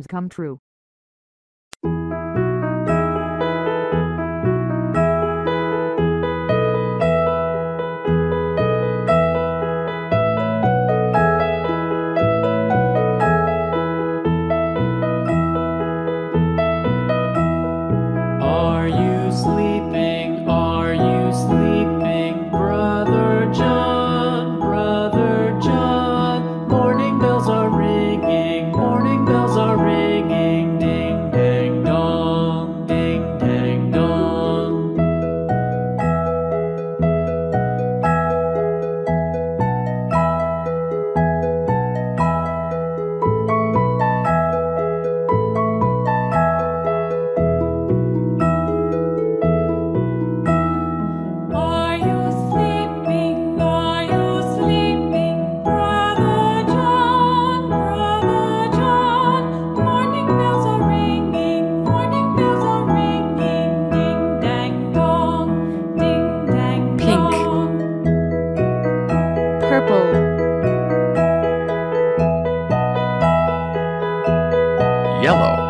dreams come true. Are you sleeping? purple. Yellow.